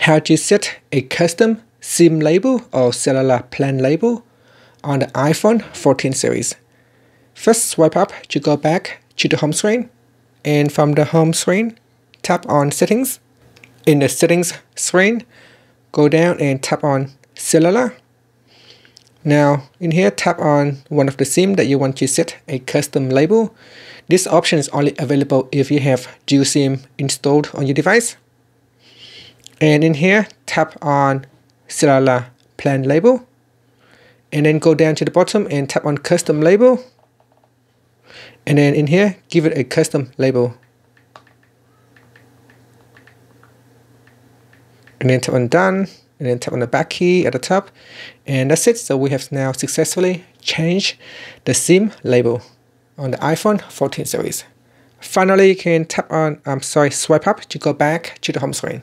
how to set a custom SIM label or cellular plan label on the iPhone 14 series. First swipe up to go back to the home screen and from the home screen tap on settings. In the settings screen go down and tap on cellular. Now in here tap on one of the SIM that you want to set a custom label. This option is only available if you have dual SIM installed on your device. And in here, tap on cellular plan label. And then go down to the bottom and tap on custom label. And then in here, give it a custom label. And then tap on done. And then tap on the back key at the top. And that's it. So we have now successfully changed the SIM label on the iPhone 14 series. Finally, you can tap on, I'm sorry, swipe up to go back to the home screen.